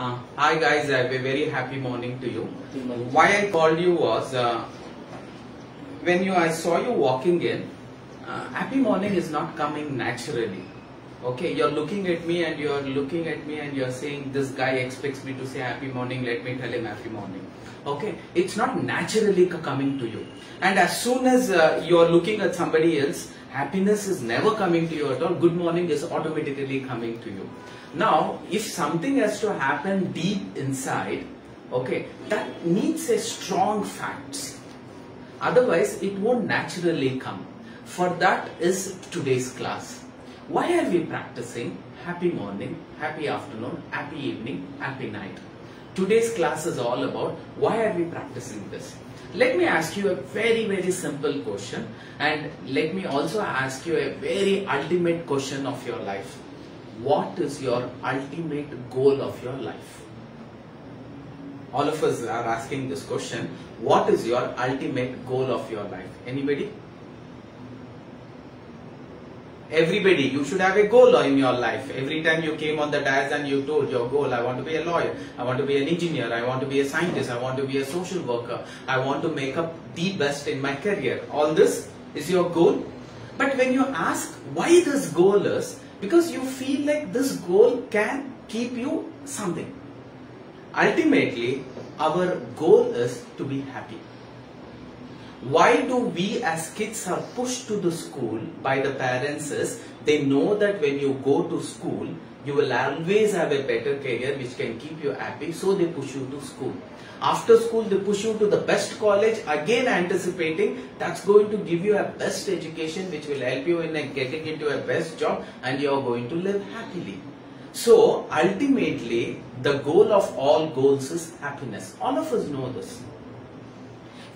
Uh, hi guys, I have a very happy morning to you. Why I called you was uh, when you I saw you walking in. Uh, happy morning is not coming naturally. Okay, you're looking at me and you're looking at me and you're saying this guy expects me to say happy morning. Let me tell him happy morning. Okay, it's not naturally coming to you. And as soon as uh, you're looking at somebody else, happiness is never coming to you at all. Good morning is automatically coming to you. Now, if something has to happen deep inside, okay, that needs a strong facts. Otherwise, it won't naturally come. For that is today's class. Why are we practicing happy morning, happy afternoon, happy evening, happy night? Today's class is all about why are we practicing this? Let me ask you a very, very simple question and let me also ask you a very ultimate question of your life. What is your ultimate goal of your life? All of us are asking this question. What is your ultimate goal of your life? Anybody? Everybody, you should have a goal in your life. Every time you came on the dais and you told your goal, I want to be a lawyer, I want to be an engineer, I want to be a scientist, I want to be a social worker, I want to make up the best in my career. All this is your goal. But when you ask why this goal is, because you feel like this goal can keep you something. Ultimately, our goal is to be happy. Why do we as kids are pushed to the school by the parents is they know that when you go to school, you will always have a better career which can keep you happy, so they push you to school. After school, they push you to the best college, again anticipating that's going to give you a best education which will help you in getting into a best job and you are going to live happily. So ultimately, the goal of all goals is happiness. All of us know this.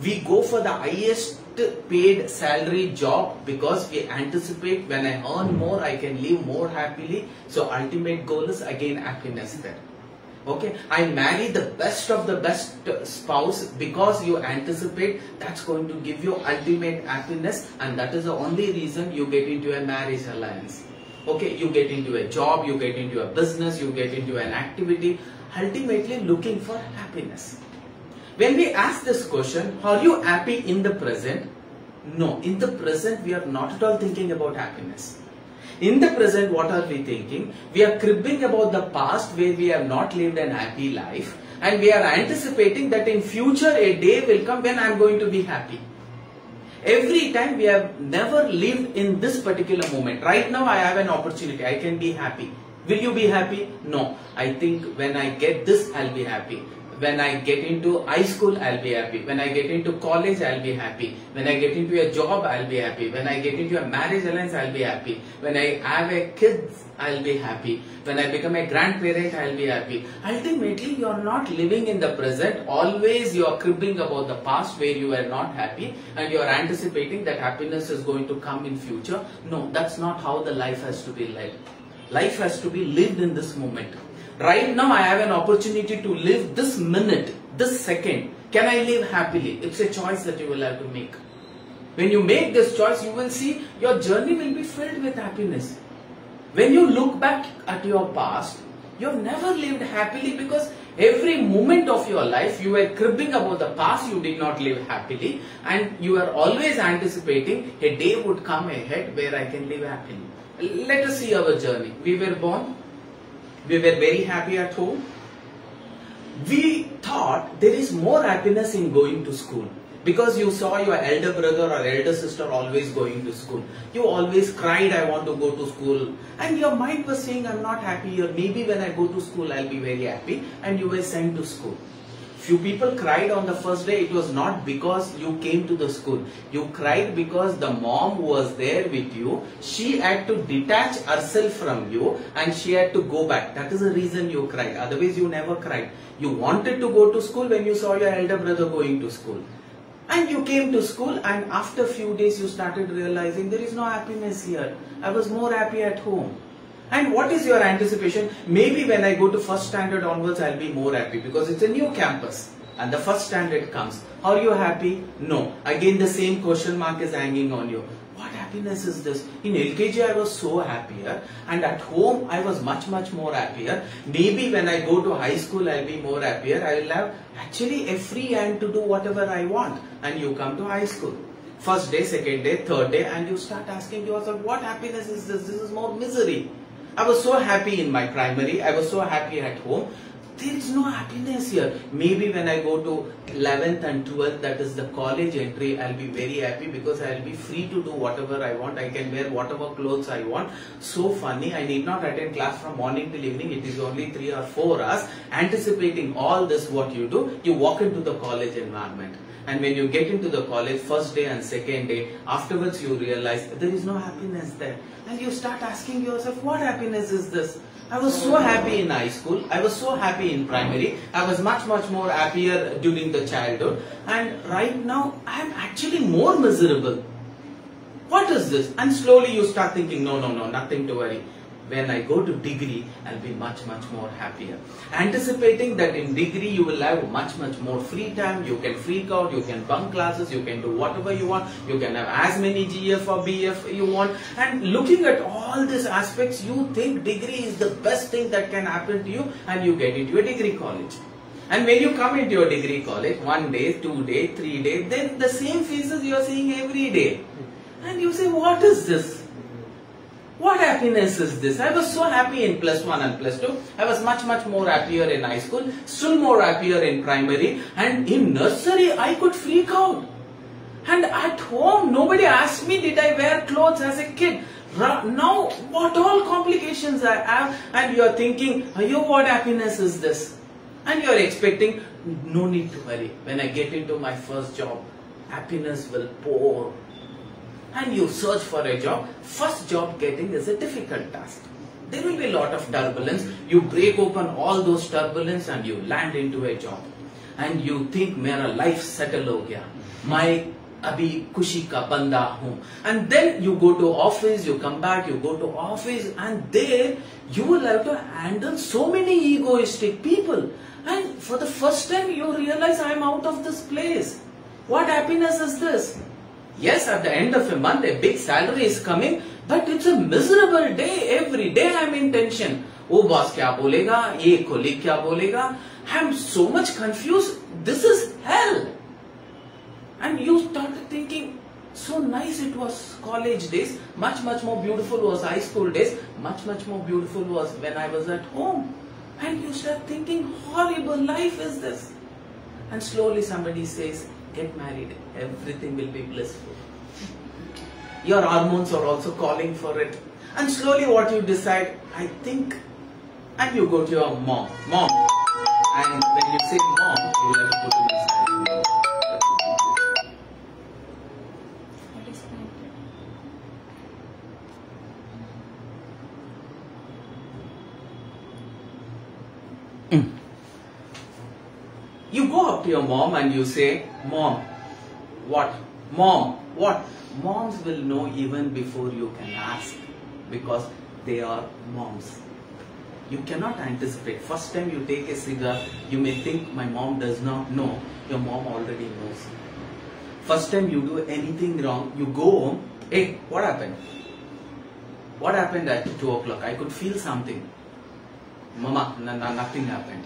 We go for the highest paid salary job because we anticipate when I earn more, I can live more happily. So ultimate goal is again happiness there. Okay, I marry the best of the best spouse because you anticipate that's going to give you ultimate happiness and that is the only reason you get into a marriage alliance. Okay, you get into a job, you get into a business, you get into an activity, ultimately looking for happiness. When we ask this question, are you happy in the present? No, in the present we are not at all thinking about happiness. In the present, what are we thinking? We are cribbing about the past where we have not lived an happy life and we are anticipating that in future a day will come when I am going to be happy. Every time we have never lived in this particular moment. Right now I have an opportunity, I can be happy. Will you be happy? No. I think when I get this, I'll be happy. When I get into high school, I'll be happy. When I get into college, I'll be happy. When I get into a job, I'll be happy. When I get into a marriage alliance, I'll be happy. When I have a kids, I'll be happy. When I become a grandparent, I'll be happy. Ultimately, you're not living in the present. Always you're cribbing about the past where you were not happy and you're anticipating that happiness is going to come in future. No, that's not how the life has to be led. Life has to be lived in this moment. Right now I have an opportunity to live this minute, this second. Can I live happily? It's a choice that you will have to make. When you make this choice, you will see your journey will be filled with happiness. When you look back at your past, you've never lived happily because every moment of your life you were cribbing about the past, you did not live happily, and you are always anticipating a day would come ahead where I can live happily. Let us see our journey. We were born, we were very happy at home. We thought there is more happiness in going to school because you saw your elder brother or elder sister always going to school. You always cried, I want to go to school. And your mind was saying, I'm not happy here. Maybe when I go to school, I'll be very happy. And you were sent to school. Few people cried on the first day. It was not because you came to the school. You cried because the mom was there with you. She had to detach herself from you and she had to go back. That is the reason you cried. Otherwise, you never cried. You wanted to go to school when you saw your elder brother going to school. And you came to school and after few days you started realizing there is no happiness here. I was more happy at home. And what is your anticipation? Maybe when I go to first standard onwards, I'll be more happy because it's a new campus. and the first standard comes. Are you happy? No. Again the same question mark is hanging on you. What happiness is this? In LKG I was so happier and at home I was much much more happier. Maybe when I go to high school I'll be more happier. I will have actually a free hand to do whatever I want. And you come to high school. First day, second day, third day and you start asking yourself what happiness is this? This is more misery. I was so happy in my primary. I was so happy at home there is no happiness here. Maybe when I go to 11th and 12th, that is the college entry, I'll be very happy because I'll be free to do whatever I want. I can wear whatever clothes I want. So funny, I need not attend class from morning till evening. It is only 3 or 4 hours. Anticipating all this, what you do, you walk into the college environment. And when you get into the college, first day and second day, afterwards you realize there is no happiness there. And you start asking yourself, what happiness is this? I was so happy in high school. I was so happy in primary. I was much, much more happier during the childhood. And right now, I am actually more miserable. What is this? And slowly you start thinking, no, no, no, nothing to worry when I go to degree, I'll be much, much more happier. Anticipating that in degree you will have much, much more free time, you can freak out, you can bunk classes, you can do whatever you want, you can have as many GF or BF you want. And looking at all these aspects, you think degree is the best thing that can happen to you and you get into a degree college. And when you come into your degree college, one day, two day, three day, then the same faces you are seeing every day. And you say, what is this? What happiness is this? I was so happy in plus one and plus two. I was much, much more happier in high school, still more happier in primary, and in nursery, I could freak out. And at home, nobody asked me, did I wear clothes as a kid? Now, what all complications I have, and you're thinking, you what happiness is this? And you're expecting, no need to worry. When I get into my first job, happiness will pour and you search for a job, first job getting is a difficult task. There will be a lot of turbulence. You break open all those turbulence and you land into a job. And you think मेरा life settle हो गया. My अभी खुशी का बंदा हूं and then you go to office you come back you go to office and there you will have to handle so many egoistic people and for the first time you realize i am out of this place what happiness is this Yes, at the end of a month, a big salary is coming, but it's a miserable day. Every day I'm in tension. Oh, boss क्या बोलेगा? ये colleague क्या बोलेगा? I'm so much confused. This is hell. And you started thinking, so nice it was college days. Much, much more beautiful was high school days. Much, much more beautiful was when I was at home. And you start thinking, horrible life is this. And slowly somebody says, get married, everything will be blissful. Your hormones are also calling for it. And slowly what you decide, I think, and you go to your mom, mom. And when you say mom, you to your mom and you say, Mom, what? Mom, what? Moms will know even before you can ask because they are moms. You cannot anticipate. First time you take a cigar, you may think my mom does not know. Your mom already knows. First time you do anything wrong, you go home. Hey, what happened? What happened at 2 o'clock? I could feel something. Mama, nothing happened.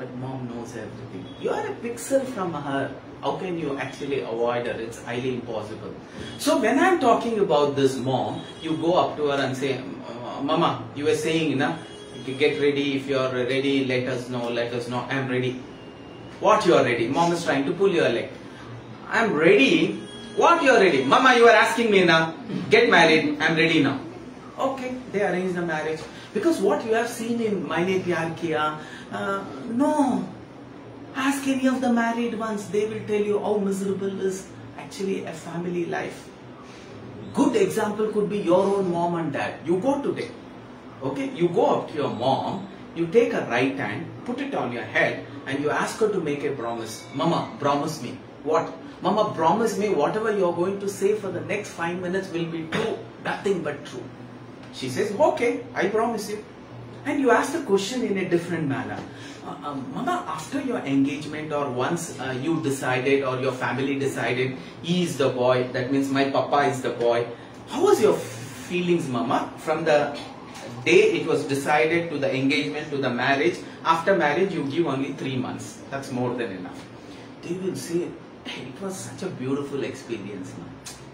But mom knows everything. You are a pixel from her. How can you actually avoid her? It's highly impossible. So when I'm talking about this mom, you go up to her and say, Mama, you were saying, na, get ready. If you're ready, let us know. Let us know. I'm ready. What you are ready? Mom is trying to pull your leg. I'm ready. What you are ready? Mama, you are asking me now. Get married. I'm ready now. Okay, they arrange the marriage. Because what you have seen in Maine Pyar Kiya, uh, no. Ask any of the married ones, they will tell you how miserable is actually a family life. Good example could be your own mom and dad. You go today, okay? You go up to your mom, you take her right hand, put it on your head, and you ask her to make a promise. Mama, promise me. What? Mama, promise me whatever you're going to say for the next five minutes will be true. Nothing but true. She says, okay, I promise you. and you ask the question in a different manner. Uh, um, Mama, after your engagement or once uh, you decided or your family decided he is the boy, that means my papa is the boy. How was your feelings, Mama, from the day it was decided to the engagement to the marriage? After marriage, you give only three months. That's more than enough. They will say, it was such a beautiful experience. Ma.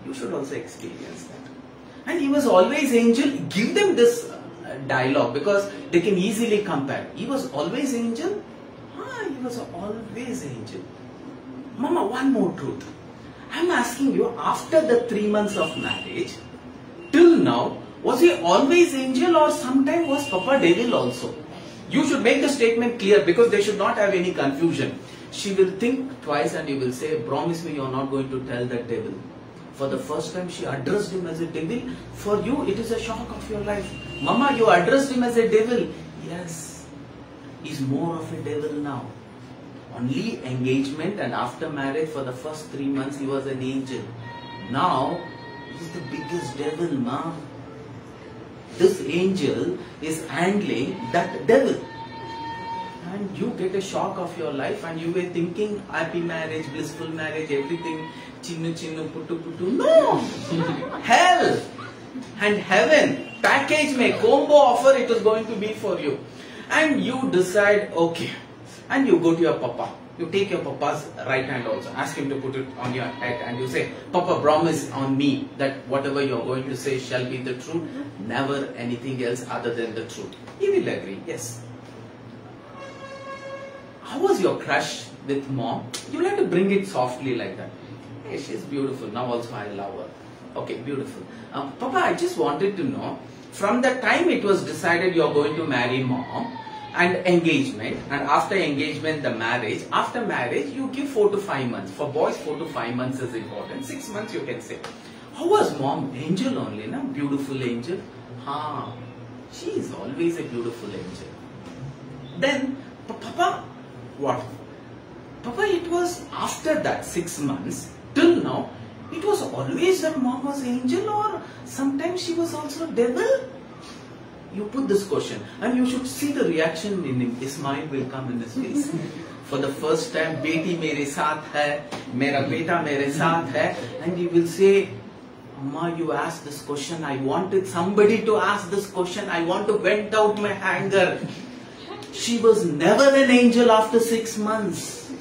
You should also experience that. And he was always angel. Give them this uh, dialogue because they can easily compare. He was always angel. Ah, he was always angel. Mama, one more truth. I'm asking you, after the three months of marriage, till now, was he always angel or sometime was Papa devil also? You should make the statement clear because they should not have any confusion. She will think twice and you will say, promise me you're not going to tell that devil. For the first time she addressed him as a devil. For you it is a shock of your life. Mama, you addressed him as a devil. Yes, he's more of a devil now. Only engagement and after marriage for the first three months he was an angel. Now he's the biggest devil, ma. This angel is handling that devil. And you get a shock of your life and you were thinking happy marriage, blissful marriage, everything chinnu chinnu puttu puttu. No! Hell and heaven package may combo offer it is going to be for you. And you decide, okay, and you go to your papa. You take your papa's right hand also, ask him to put it on your head, and you say, Papa, promise on me that whatever you're going to say shall be the truth, never anything else other than the truth. He will agree, yes. How was your crush with mom? You have to bring it softly like that. Hey, she's beautiful. Now also I love her. Okay, beautiful. Um, Papa, I just wanted to know, from the time it was decided you're going to marry mom, and engagement and after engagement the marriage after marriage you give four to five months for boys four to five months is important six months you can say how was mom angel only na beautiful angel ha she is always a beautiful angel then papa what? Papa, it was after that six months till now, it was always that mom was angel or sometimes she was also devil. You put this question and you should see the reaction in him. His mind will come in his face. For the first time, beti mere saath hai, mera beta mere saath hai, and you will say, Amma, you asked this question. I wanted somebody to ask this question. I want to vent out my anger. She was never an angel after six months.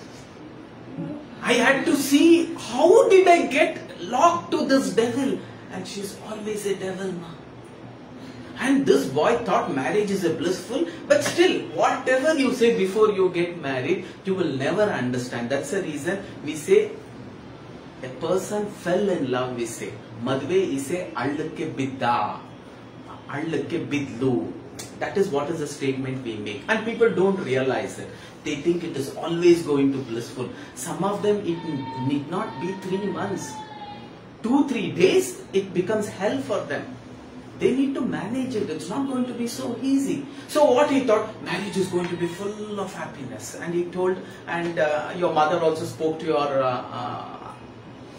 I had to see how did I get locked to this devil, and she's always a devil, ma. And this boy thought marriage is a blissful, but still, whatever you say before you get married, you will never understand. That's the reason we say a person fell in love, we say. Madve ise allake bidda. Allake bidlu. That is what is the statement we make. And people don't realize it. They think it is always going to blissful. Some of them, it need not be three months. Two, three days, it becomes hell for them. They need to manage it. It's not going to be so easy. So what he thought, marriage is going to be full of happiness. And he told, and uh, your mother also spoke to your uh, uh,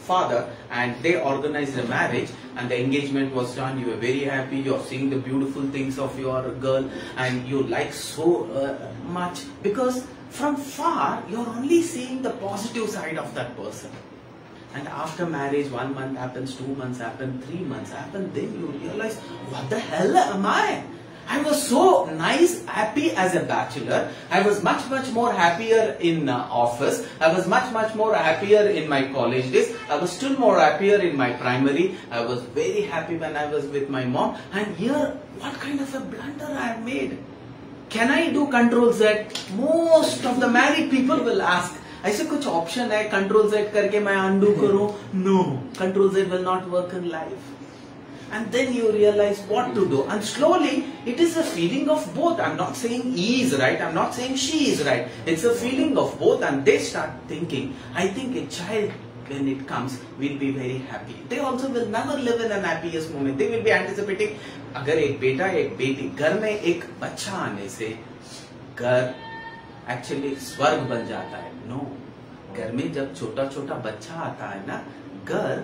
father and they organized a marriage and the engagement was done. You were very happy. You're seeing the beautiful things of your girl and you like so uh, much because from far you're only seeing the positive side of that person. And after marriage, one month happens, two months happen, three months happen, then you realize, what the hell am I? I was so nice, happy as a bachelor. I was much, much more happier in uh, office. I was much, much more happier in my college days. I was still more happier in my primary. I was very happy when I was with my mom. And here, what kind of a blunder I have made? Can I do control Z? Most of the married people will ask. ऐसे कुछ option है control Z करके मैं undo करूं no control Z will not work in life and then you realize what to do and slowly it is a feeling of both i'm not saying he is right i'm not saying she is right it's a feeling of both and they start thinking i think a child when it comes will be very happy they also will never live in an happiest moment they will be anticipating अगर एक बेटा एक बेटी घर में एक बच्चा आने से घर एक्चुअली स्वर्ग बन जाता है नो घर में जब छोटा छोटा बच्चा आता है ना घर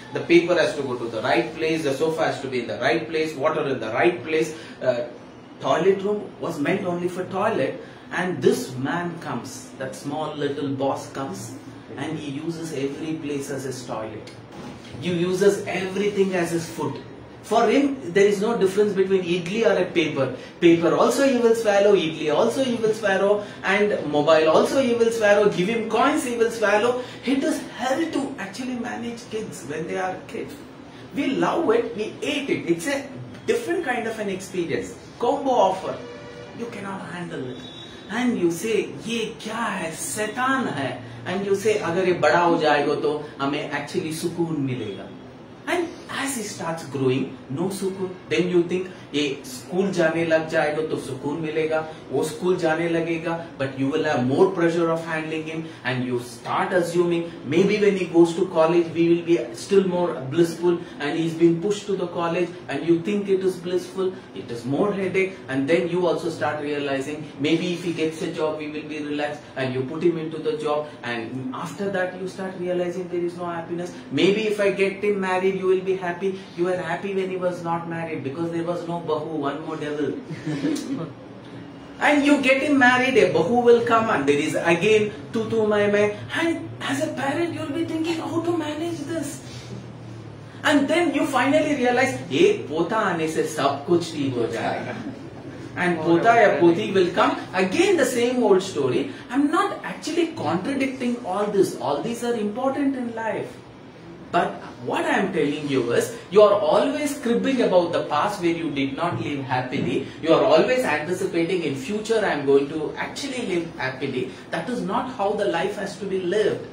The paper has to go to the right place, the sofa has to be in the right place, water in the right place. Uh, toilet room was meant only for toilet. And this man comes, that small little boss comes, and he uses every place as his toilet. He uses everything as his food. For him, there is no difference between idli or a paper. Paper also he will swallow, idli also he will swallow, and mobile also he will swallow. Give him coins, he will swallow. It is hell to actually manage kids when they are kids. We love it, we ate it. It's a different kind of an experience. Combo offer. You cannot handle it. And you say, क्या है शैतान है and you से अगर ये बड़ा हो जाएगा तो हमें एक्चुअली सुकून मिलेगा and As you start growing, no sukur, then you think, ये स्कूल जाने लग जाएगा तो सुकून मिलेगा, वो स्कूल जाने लगेगा but you will more pressure of handling him and you start assuming maybe when he goes to college we will be still more blissful and is been push to the college and you think it is blissful it is more headache and then you also start realising maybe if you gets a job we will be relax and you put him into the job and after that you start realising there is no happiness maybe if I get him married you will be happy you are happy when he was not married because there was no bahu one more devil and you get him married a bahu will come and there is again tu tu mai mai and as a parent you will be thinking how to manage this and then you finally realize एक पोता आने से सब कुछ ठीक हो जाएगा and pota ya poti will come again the same old story i'm not actually contradicting all this all these are important in life but what I am telling you is, you are always cribbing about the past where you did not live happily. You are always anticipating in future I am going to actually live happily. That is not how the life has to be lived.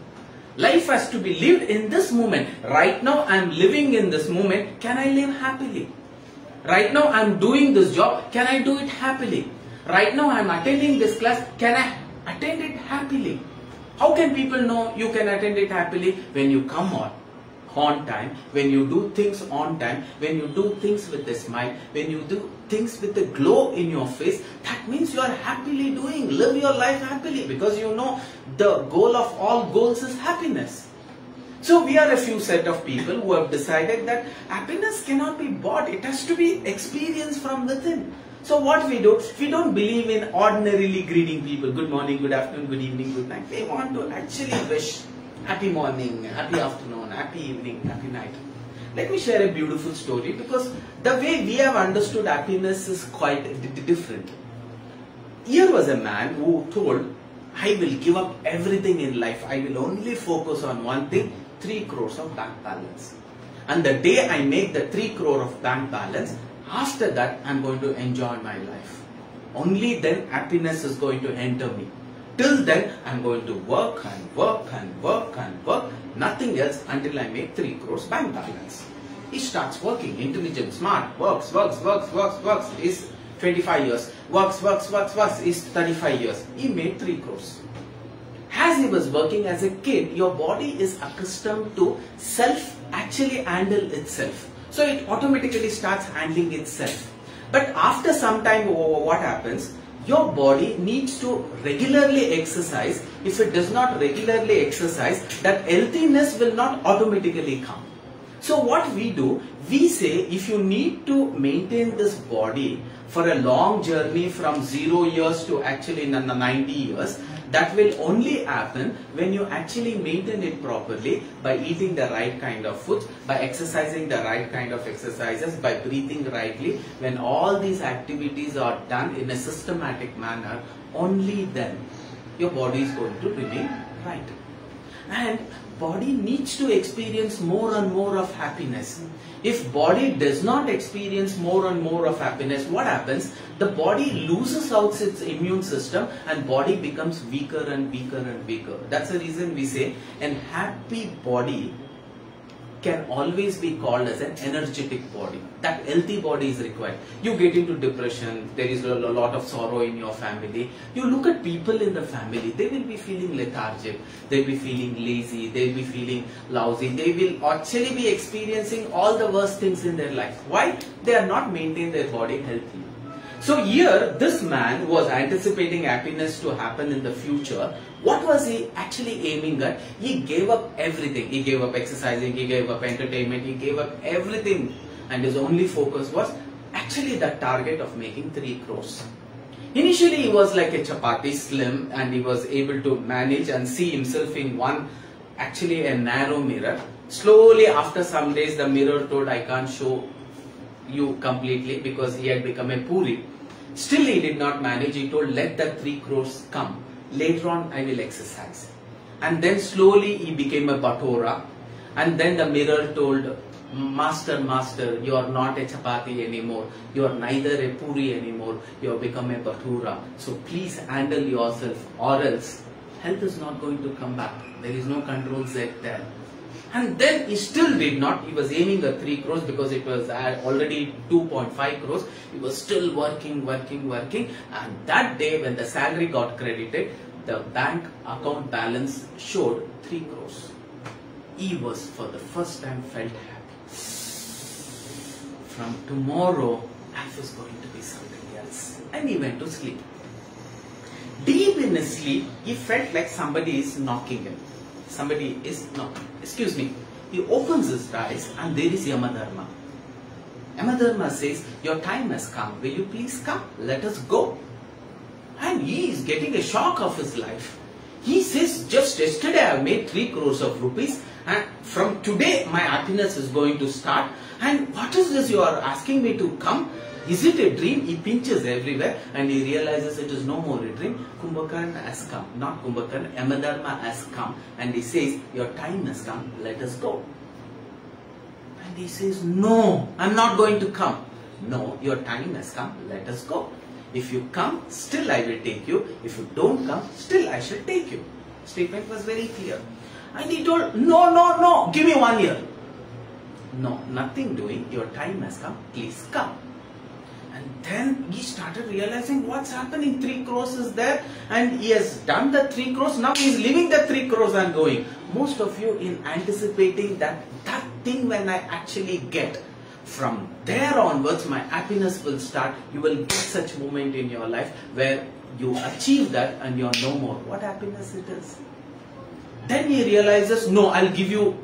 Life has to be lived in this moment. Right now I am living in this moment. Can I live happily? Right now I am doing this job. Can I do it happily? Right now I am attending this class. Can I attend it happily? How can people know you can attend it happily? When you come on on time, when you do things on time, when you do things with a smile, when you do things with a glow in your face, that means you are happily doing. Live your life happily because you know the goal of all goals is happiness. So we are a few set of people who have decided that happiness cannot be bought. It has to be experienced from within. So what we do, we don't believe in ordinarily greeting people. Good morning, good afternoon, good evening, good night. We want to actually wish happy morning, happy afternoon, happy evening, happy night. Let me share a beautiful story because the way we have understood happiness is quite different. Here was a man who told, I will give up everything in life. I will only focus on one thing, 3 crores of bank balance. And the day I make the 3 crore of bank balance, after that I'm going to enjoy my life. Only then happiness is going to enter me. Till then, I'm going to work and work and work and work, nothing else until I make 3 crores bank balance. He starts working, intelligent, smart, works, works, works, works, works, is 25 years, works, works, works, works, is 35 years. He made 3 crores. As he was working as a kid, your body is accustomed to self actually handle itself. So it automatically starts handling itself. But after some time, what happens? Your body needs to regularly exercise. If it does not regularly exercise, that healthiness will not automatically come. So what we do, we say if you need to maintain this body for a long journey from 0 years to actually 90 years, that will only happen when you actually maintain it properly by eating the right kind of foods, by exercising the right kind of exercises, by breathing rightly. When all these activities are done in a systematic manner, only then your body is going to remain right. And body needs to experience more and more of happiness. If body does not experience more and more of happiness, what happens? The body loses out its immune system and body becomes weaker and weaker and weaker. That's the reason we say an happy body can always be called as an energetic body. That healthy body is required. You get into depression, there is a lot of sorrow in your family. You look at people in the family, they will be feeling lethargic, they'll be feeling lazy, they'll be feeling lousy, they will actually be experiencing all the worst things in their life. Why? They are not maintaining their body healthy. So here, this man was anticipating happiness to happen in the future. What was he actually aiming at? He gave up everything. He gave up exercising, he gave up entertainment, he gave up everything. And his only focus was actually the target of making 3 crores. Initially, he was like a chapati, slim, and he was able to manage and see himself in one, actually a narrow mirror. Slowly, after some days, the mirror told, I can't show you completely because he had become a puri. Still he did not manage. He told, let the three crores come. Later on, I will exercise. And then slowly he became a batora. And then the mirror told, Master, Master, you are not a chapati anymore. You are neither a puri anymore. You have become a batura. So please handle yourself or else health is not going to come back. There is no control Z there. And then he still did not. He was aiming at 3 crores because it was uh, already 2.5 crores. He was still working, working, working. And that day when the salary got credited, the bank account balance showed 3 crores. He was for the first time felt happy. From tomorrow, life is going to be something else. And he went to sleep. Deep in his sleep, he felt like somebody is knocking him somebody is no, excuse me, he opens his eyes and there is Yamadharma. Yamadharma says, Your time has come. Will you please come? Let us go. And he is getting a shock of his life. He says, Just yesterday I made 3 crores of rupees, and from today my happiness is going to start. And what is this you are asking me to come? Is it a dream? He pinches everywhere and he realizes it is no more a dream. Kumbhakarna has come. Not Kumbhakarna, Yamadharma has come. And he says, your time has come, let us go. And he says, no, I'm not going to come. No, your time has come, let us go. If you come, still I will take you. If you don't come, still I shall take you. Statement was very clear. And he told, no, no, no, give me one year. No, nothing doing. Your time has come. Please come. And then he started realizing what's happening. Three crores is there and he has done the three crores. Now he's leaving the three crores and going. Most of you in anticipating that that thing when I actually get from there onwards my happiness will start. You will get such moment in your life where you achieve that and you're no more. What happiness it is. Then he realizes, no, I'll give you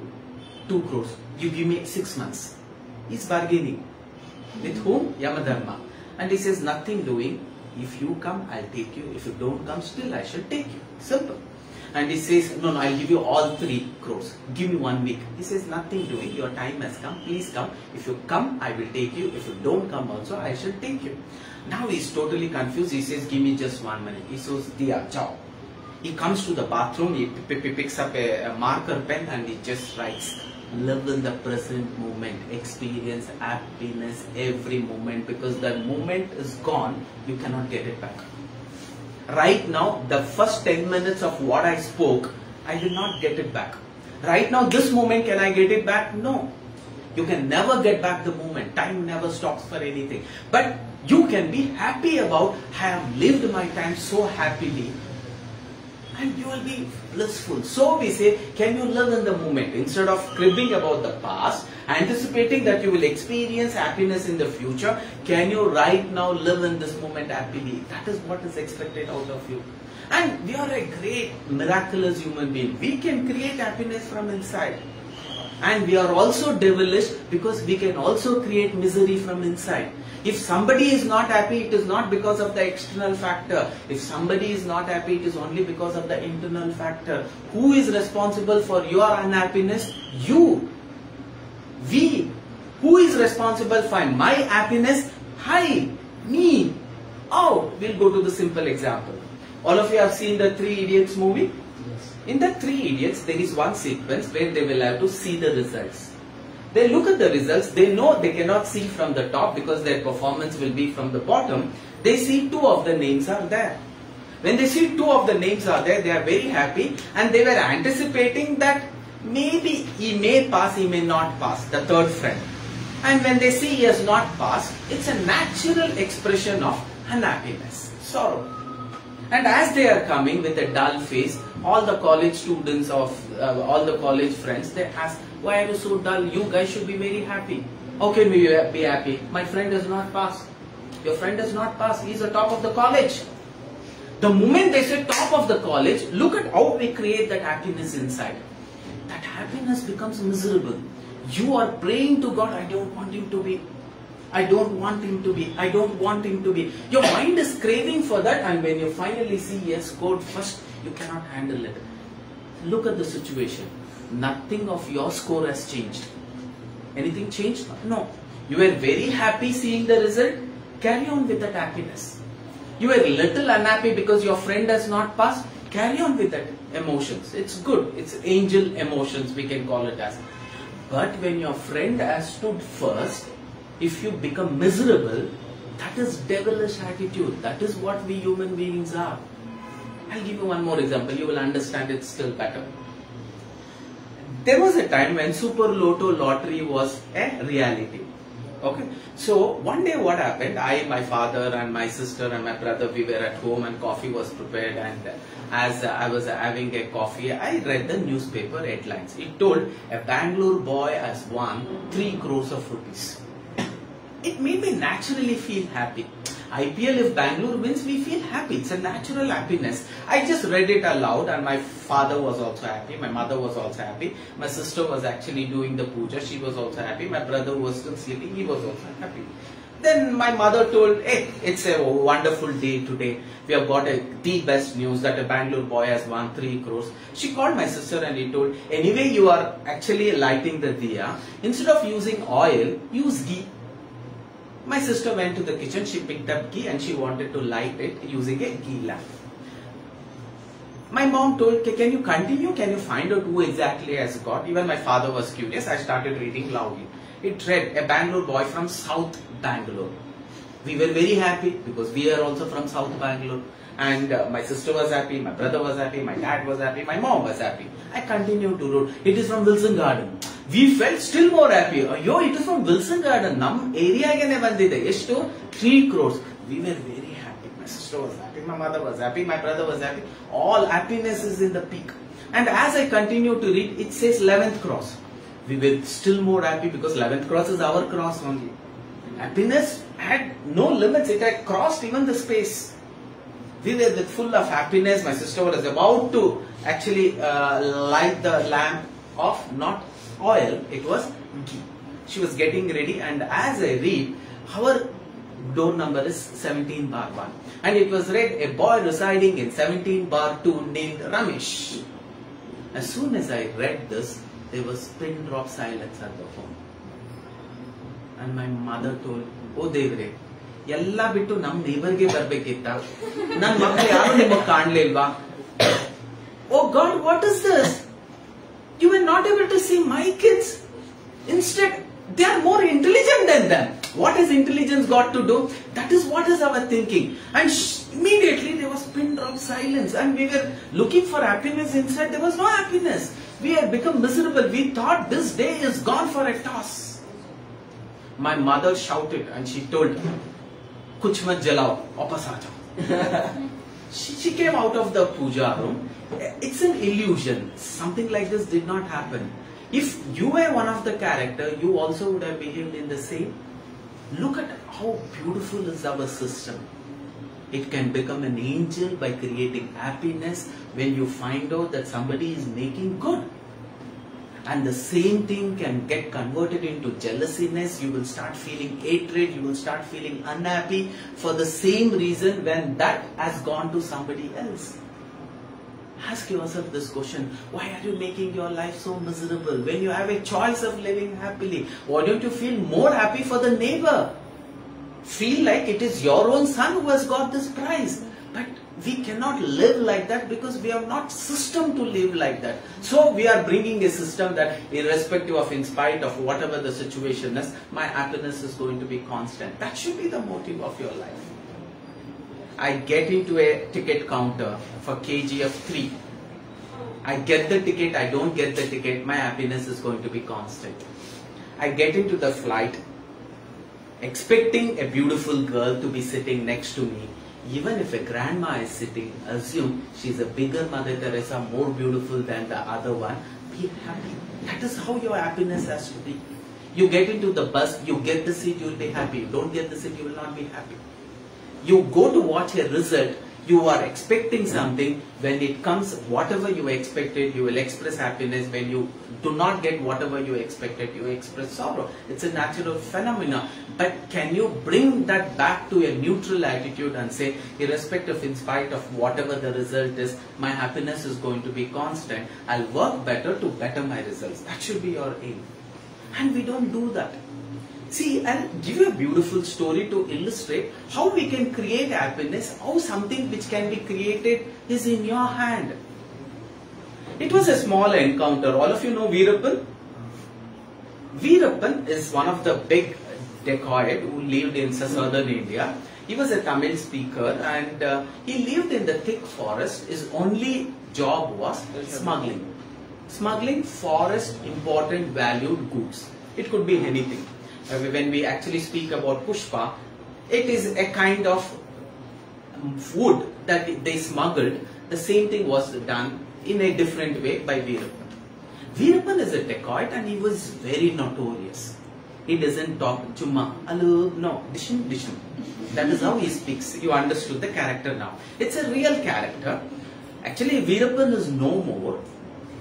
two crores. You give me six months. He's bargaining. With whom? Yamadharma. And he says, nothing doing. If you come, I'll take you. If you don't come, still I shall take you. Simple. And he says, no, no, I'll give you all three crores. Give me one week. He says, nothing doing. Your time has come. Please come. If you come, I will take you. If you don't come also, I shall take you. Now he's totally confused. He says, give me just one minute. He says, Diya, ciao. He comes to the bathroom. He picks up a, a marker pen and he just writes, live in the present moment. Experience happiness every moment because the moment is gone. You cannot get it back. Right now the first 10 minutes of what i spoke i did not get it back. Right now this moment can i get it back? No. You can never get back the moment. Time never stops for anything. But you can be happy about i have lived my time so happily and you will be blissful. So we say, can you live in the moment instead of cribbing about the past, anticipating that you will experience happiness in the future? Can you right now live in this moment happily? That is what is expected out of you. And we are a great, miraculous human being. We can create happiness from inside. And we are also devilish because we can also create misery from inside. If somebody is not happy, it is not because of the external factor. If somebody is not happy, it is only because of the internal factor. Who is responsible for your unhappiness? You. We. Who is responsible for my happiness? I. Me. Oh, we'll go to the simple example. All of you have seen the Three Idiots movie? Yes. In the Three Idiots, there is one sequence where they will have to see the results. They look at the results, they know they cannot see from the top because their performance will be from the bottom. They see two of the names are there. When they see two of the names are there, they are very happy and they were anticipating that maybe he may pass, he may not pass, the third friend. And when they see he has not passed, it's a natural expression of unhappiness, sorrow. And as they are coming with a dull face, all the college students of uh, all the college friends, they ask, why are you so dull? You guys should be very happy. How can we be happy? My friend does not pass Your friend does not pass He is the top of the college. The moment they say top of the college, look at how we create that happiness inside. That happiness becomes miserable. You are praying to God, I don't want him to be. I don't want him to be. I don't want him to be. Your mind is craving for that, and when you finally see yes, scored first, you cannot handle it. Look at the situation. Nothing of your score has changed. Anything changed? No. You were very happy seeing the result. Carry on with that happiness. You were little unhappy because your friend has not passed. Carry on with that emotions. It's good. It's angel emotions, we can call it as. But when your friend has stood first, if you become miserable, that is devilish attitude. That is what we human beings are. I'll give you one more example. You will understand it still better. There was a time when Super Lotto lottery was a reality. Okay. So one day what happened, I, my father and my sister and my brother, we were at home and coffee was prepared and as I was having a coffee, I read the newspaper headlines. It told a Bangalore boy has won 3 crores of rupees. It made me naturally feel happy. IPL if Bangalore wins, we feel happy. It's a natural happiness. I just read it aloud and my father was also happy. My mother was also happy. My sister was actually doing the puja. She was also happy. My brother was still sleeping. He was also happy. Then my mother told, hey, it's a wonderful day today. We have got a, the best news that a Bangalore boy has won 3 crores. She called my sister and he told, anyway you are actually lighting the diya. Instead of using oil, use ghee. My sister went to the kitchen, she picked up ghee and she wanted to light it using a ghee lamp. My mom told, can you continue? Can you find out who exactly has got? Even my father was curious. I started reading loudly. It read, a Bangalore boy from South Bangalore. We were very happy because we are also from South Bangalore. And uh, my sister was happy, my brother was happy, my dad was happy, my mom was happy. I continued to read. It is from Wilson Garden We felt still more happy. Yo, it is from Wilson Garden. Nam ಏರಿಯಾಗೆನೆ ಬಂದಿದೆ ಎಷ್ಟು three crores V were very happy. My sister was happy, my mother was happy, my brother was happy. All happiness is in the peak. And as I continue to read, it says 11th cross. We were still more happy because 11th cross is our cross only. Happiness had no limits. It had crossed even the space. We were with full of happiness. My sister was about to actually uh, light the lamp of not oil, it was ghee. She was getting ready and as I read, our door number is 17 bar 1 and it was read a boy residing in 17 bar 2 named Ramesh. As soon as I read this, there was pin drop silence at the phone. And my mother told, ಓ ದೇವ್ರೆ ಎಲ್ಲ ಬಿಟ್ಟು ನಮ್ ನೇಬರ್ಗೆ ಬರ್ಬೇಕಿತ್ತ ನನ್ ಮಕ್ಕಳು ಯಾರು ನಿಮಗ್ ಕಾಣ್ಲಿಲ್ವಾ ಓ god what is this You were not able to see my kids. Instead, they are more intelligent than them. What has intelligence got to do? That is what is our thinking. And immediately there was pin drop silence, and we were looking for happiness inside. There was no happiness. We had become miserable. We thought this day is gone for a toss. My mother shouted and she told, Kuch mat jalao, wapas aa. she, she came out of the puja room. It's an illusion. Something like this did not happen. If you were one of the character, you also would have behaved in the same. Look at how beautiful is our system. It can become an angel by creating happiness when you find out that somebody is making good. And the same thing can get converted into jealousiness. You will start feeling hatred. You will start feeling unhappy for the same reason when that has gone to somebody else. Ask yourself this question why are you making your life so miserable when you have a choice of living happily? Why don't you feel more happy for the neighbor? Feel like it is your own son who has got this prize. But we cannot live like that because we have not system to live like that. So we are bringing a system that irrespective of in spite of whatever the situation is, my happiness is going to be constant. That should be the motive of your life. I get into a ticket counter for KGF 3. I get the ticket, I don't get the ticket, my happiness is going to be constant. I get into the flight expecting a beautiful girl to be sitting next to me. Even if a grandma is sitting, assume she's a bigger Mother Teresa, more beautiful than the other one. Be happy. That is how your happiness has to be. You get into the bus, you get the seat, you will be happy. You don't get the seat, you will not be happy. You go to watch a result, you are expecting something. When it comes, whatever you expected, you will express happiness. When you do not get whatever you expected, you express sorrow. It's a natural phenomena. But can you bring that back to a neutral attitude and say, irrespective, in spite of whatever the result is, my happiness is going to be constant. I'll work better to better my results. That should be your aim. And we don't do that. See, I'll give you a beautiful story to illustrate how we can create happiness, how something which can be created is in your hand. It was a small encounter. All of you know Veerappan? Veerappan is one of the big dacoit who lived in southern India. He was a Tamil speaker and uh, he lived in the thick forest. His only job was smuggling. Smuggling forest important valued goods. It could be anything. Uh, when we actually speak about pushpa, it is a kind of wood that they smuggled. The same thing was done in a different way by Veerappan. Veerappan is a dacoit and he was very notorious. He doesn't talk chumma, hello, no, dishum, dishum. That is how he speaks. You understood the character now. It's a real character. Actually, Veerappan is no more.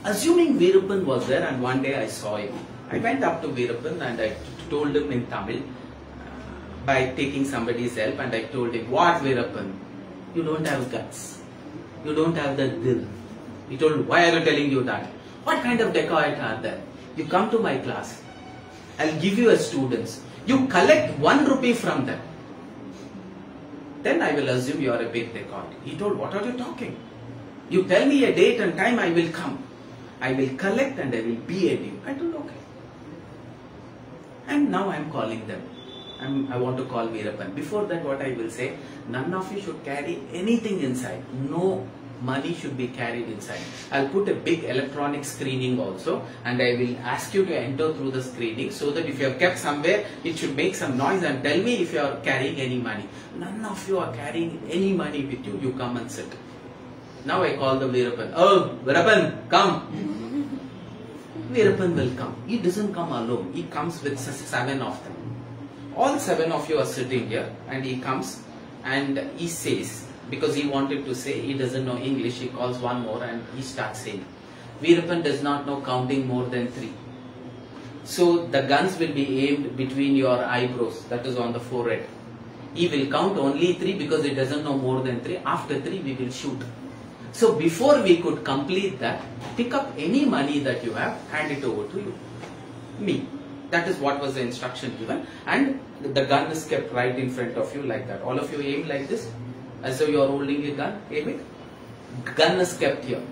Assuming Veerappan was there and one day I saw him. I went up to Veerappan and I told him in Tamil uh, by taking somebody's help and I told him, what Veerappan? You don't have guts. You don't have the dil. He told, why are you telling you that? What kind of dacoit are there? You come to my class. I'll give you as students. You collect one rupee from them. Then I will assume you are a big dacoit. He told, what are you talking? You tell me a date and time, I will come. I will collect and I will be at you. I told, okay. And now I am calling them. I'm, I want to call Veerappan. Before that, what I will say, none of you should carry anything inside. No money should be carried inside. I'll put a big electronic screening also and I will ask you to enter through the screening so that if you have kept somewhere, it should make some noise and tell me if you are carrying any money. None of you are carrying any money with you. You come and sit. Now I call the Veerappan. Oh, Veerappan, come. Veerappan will come. He doesn't come alone. He comes with seven of them. All seven of you are sitting here and he comes and he says, because he wanted to say, he doesn't know English, he calls one more and he starts saying, Veerappan does not know counting more than three. So the guns will be aimed between your eyebrows, that is on the forehead. He will count only three because he doesn't know more than three. After three, we will shoot. So before we could complete that, pick up any money that you have, hand it over to you. Me. That is what was the instruction given. And the gun is kept right in front of you like that. All of you aim like this, as though you are holding a gun. Aim it. Gun is kept here.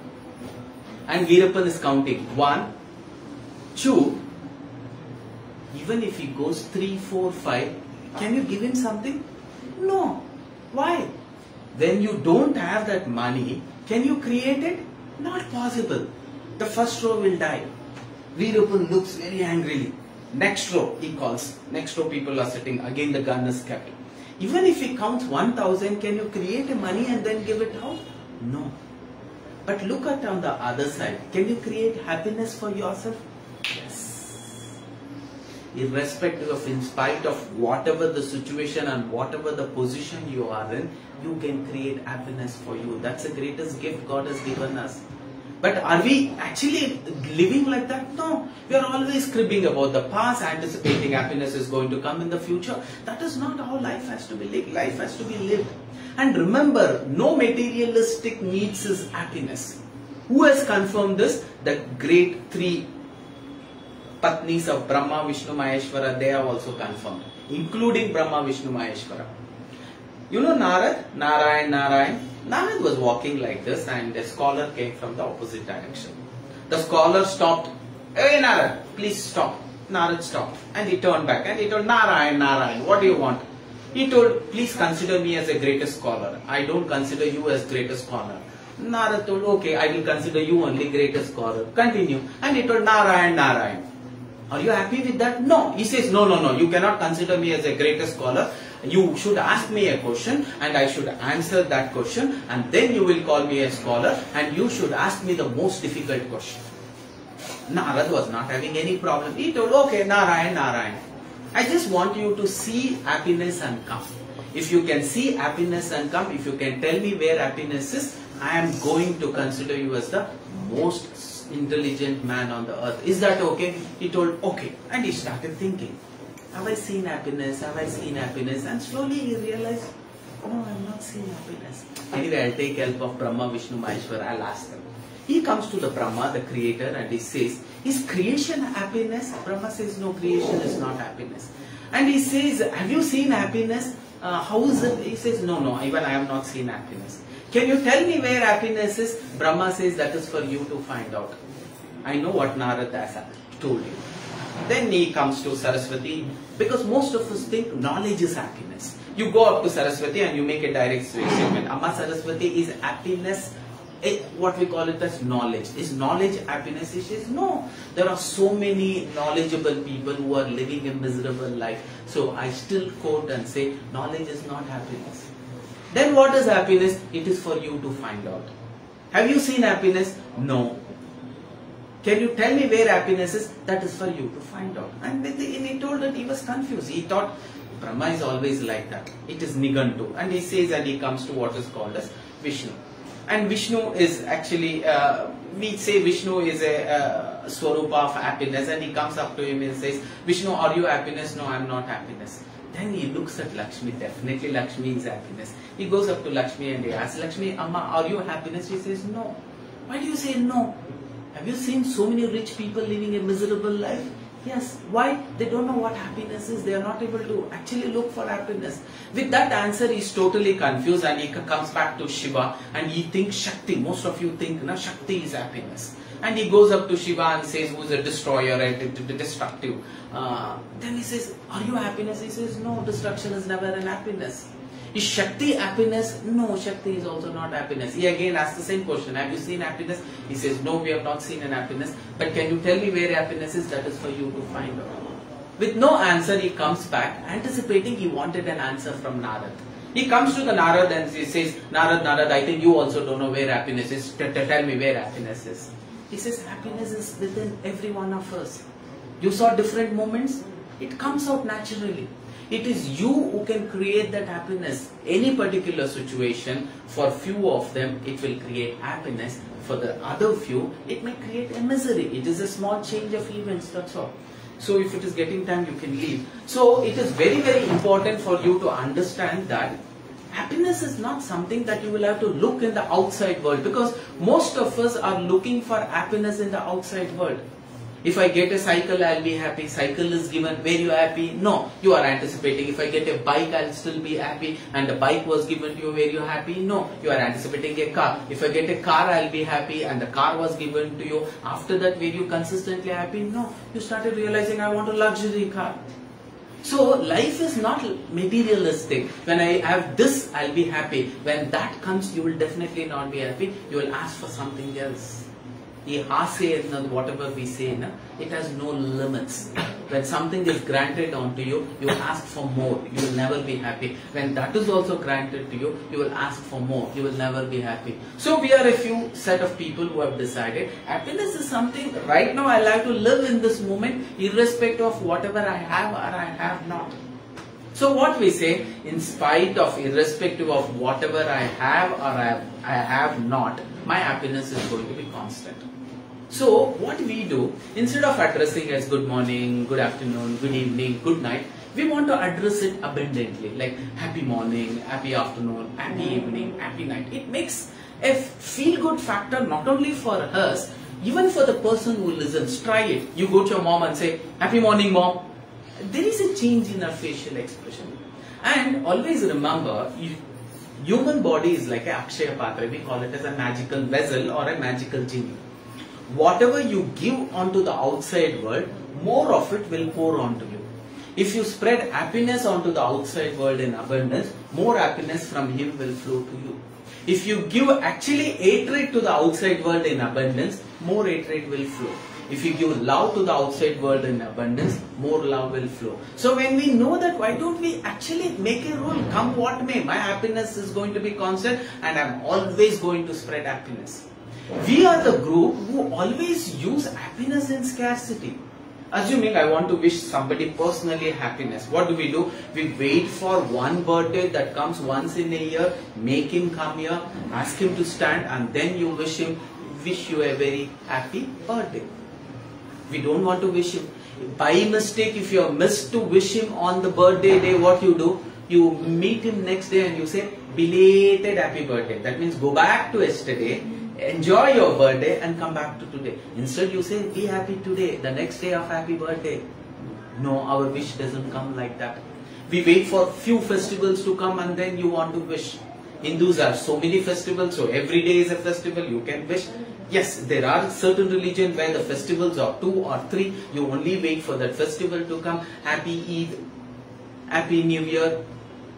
And Veerappan is counting. One, two, even if he goes three, four, five, can you give him something? No. Why? When you don't have that money, can you create it? Not possible. The first row will die. Veerappan looks very angrily. Next row, he calls. Next row, people are sitting. Again, the gun is kept. Even if he counts 1000, can you create a money and then give it out? No. But look at on the other side. Can you create happiness for yourself? Irrespective of, in spite of whatever the situation and whatever the position you are in, you can create happiness for you. That's the greatest gift God has given us. But are we actually living like that? No. We are always cribbing about the past, anticipating happiness is going to come in the future. That is not how life has to be lived. Life has to be lived. And remember, no materialistic needs is happiness. Who has confirmed this? The great three Patnis of Brahma, Vishnu, Maheshwara, they have also confirmed, including Brahma, Vishnu, Maheshwara. You know Narad? Narayan, Narayan. Narad was walking like this and a scholar came from the opposite direction. The scholar stopped. Hey Narad, please stop. Narad stopped and he turned back and he told Narayan, Narayan, what do you want? He told, please consider me as a greatest scholar. I don't consider you as greatest scholar. Narad told, okay, I will consider you only greatest scholar. Continue. And he told Narayan, Narayan. Are you happy with that? No. He says, no, no, no. You cannot consider me as a greatest scholar. You should ask me a question and I should answer that question and then you will call me a scholar and you should ask me the most difficult question. Narad was not having any problem. He told, okay, Narayan, Narayan. I just want you to see happiness and come. If you can see happiness and come, if you can tell me where happiness is, I am going to consider you as the most intelligent man on the earth. Is that okay? He told, okay. And he started thinking, have I seen happiness? Have I seen happiness? And slowly he realized, no, I'm not seeing happiness. Anyway, I'll take help of Brahma, Vishnu, Maheshwar. I'll ask them. He comes to the Brahma, the creator, and he says, Is creation happiness? Brahma says, No, creation is not happiness. And he says, Have you seen happiness? Uh, how is it? He says, No, no, even I have not seen happiness. Can you tell me where happiness is? Brahma says, That is for you to find out. I know what Narad has told you. Then he comes to Saraswati because most of us think knowledge is happiness. You go up to Saraswati and you make a direct statement. Amma Saraswati is happiness it, what we call it as knowledge. Is knowledge happiness? She says, no. There are so many knowledgeable people who are living a miserable life. So I still quote and say, knowledge is not happiness. Then what is happiness? It is for you to find out. Have you seen happiness? No. Can you tell me where happiness is? That is for you to find out. And he told that he was confused. He thought Brahma is always like that. It is Nigantu. And he says and he comes to what is called as Vishnu. And Vishnu is actually, uh, we say Vishnu is a uh, swarupa of happiness and he comes up to him and says, Vishnu, are you happiness? No, I am not happiness. Then he looks at Lakshmi, definitely Lakshmi is happiness. He goes up to Lakshmi and he asks, Lakshmi, Amma, are you happiness? She says, no. Why do you say no? Have you seen so many rich people living a miserable life? Yes. Why? They don't know what happiness is. They are not able to actually look for happiness. With that answer, he's totally confused and he comes back to Shiva and he thinks Shakti. Most of you think na Shakti is happiness. And he goes up to Shiva and says, who's a destroyer and destructive. Uh, then he says, are you happiness? He says, no, destruction is never an happiness. Is Shakti happiness? No, Shakti is also not happiness. He again asks the same question. Have you seen happiness? He says, no, we have not seen an happiness. But can you tell me where happiness is? That is for you to find out. With no answer, he comes back, anticipating he wanted an answer from Narad. He comes to the Narad and he says, Narad, Narad, I think you also don't know where happiness is. T tell me where happiness is. He says, happiness is within every one of us. You saw different moments? It comes out naturally. It is you who can create that happiness. Any particular situation, for few of them, it will create happiness. For the other few, it may create a misery. It is a small change of events, that's all. So if it is getting time, you can leave. So it is very, very important for you to understand that happiness is not something that you will have to look in the outside world because most of us are looking for happiness in the outside world. If I get a cycle, I'll be happy. Cycle is given. Were you happy? No. You are anticipating. If I get a bike, I'll still be happy. And the bike was given to you. Were you happy? No. You are anticipating a car. If I get a car, I'll be happy. And the car was given to you. After that, were you consistently happy? No. You started realizing, I want a luxury car. So life is not materialistic. When I have this, I'll be happy. When that comes, you will definitely not be happy. You will ask for something else. Whatever we say, it has no limits. When something is granted onto you, you ask for more. You will never be happy. When that is also granted to you, you will ask for more. You will never be happy. So we are a few set of people who have decided happiness is something right now I like to live in this moment irrespective of whatever I have or I have not. So what we say, in spite of, irrespective of whatever I have or I have, I have not, my happiness is going to be constant. So what we do, instead of addressing as good morning, good afternoon, good evening, good night, we want to address it abundantly, like happy morning, happy afternoon, happy evening, happy night. It makes a feel-good factor not only for us, even for the person who listens. Try it. You go to your mom and say, happy morning mom. There is a change in our facial expression. And always remember, human body is like a Akshaya Patra. We call it as a magical vessel or a magical genie whatever you give onto the outside world, more of it will pour onto you. If you spread happiness onto the outside world in abundance, more happiness from Him will flow to you. If you give actually hatred to the outside world in abundance, more hatred will flow. If you give love to the outside world in abundance, more love will flow. So when we know that, why don't we actually make a rule? Come what may, my happiness is going to be constant and I'm always going to spread happiness. We are the group who always use happiness in scarcity. Assuming I want to wish somebody personally happiness, what do we do? We wait for one birthday that comes once in a year, make him come here, ask him to stand, and then you wish him, wish you a very happy birthday. We don't want to wish him. By mistake, if you have missed to wish him on the birthday day, what you do? You meet him next day and you say, belated happy birthday. That means go back to yesterday enjoy your birthday and come back to today. Instead you say, be happy today, the next day of happy birthday. No, our wish doesn't come like that. We wait for few festivals to come and then you want to wish. Hindus have so many festivals, so every day is a festival, you can wish. Yes, there are certain religions where the festivals are two or three, you only wait for that festival to come. Happy Eid, Happy New Year,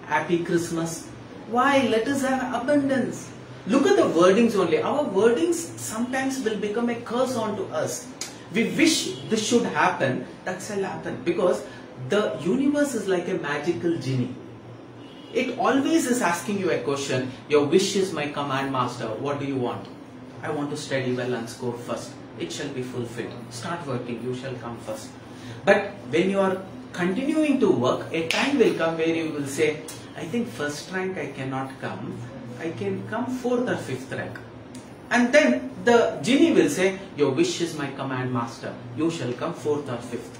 Happy Christmas. Why? Let us have abundance. Look at the wordings only. Our wordings sometimes will become a curse onto us. We wish this should happen, that shall happen. Because the universe is like a magical genie. It always is asking you a question. Your wish is my command master. What do you want? I want to study well and score first. It shall be fulfilled. Start working. You shall come first. But when you are continuing to work, a time will come where you will say, I think first rank I cannot come I can come fourth or fifth rank. And then the genie will say, Your wish is my command master. You shall come fourth or fifth.